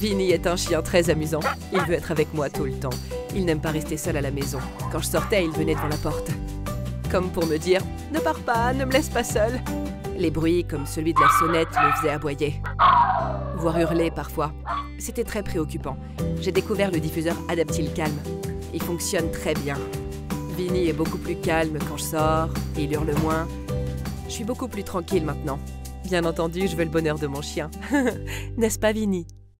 Vinny est un chien très amusant. Il veut être avec moi tout le temps. Il n'aime pas rester seul à la maison. Quand je sortais, il venait devant la porte. Comme pour me dire « Ne pars pas, ne me laisse pas seul !» Les bruits, comme celui de la sonnette, me faisaient aboyer. Voire hurler parfois. C'était très préoccupant. J'ai découvert le diffuseur Adaptil Calme. Il fonctionne très bien. Vinny est beaucoup plus calme quand je sors, il hurle moins. Je suis beaucoup plus tranquille maintenant. Bien entendu, je veux le bonheur de mon chien. N'est-ce pas, Vinny?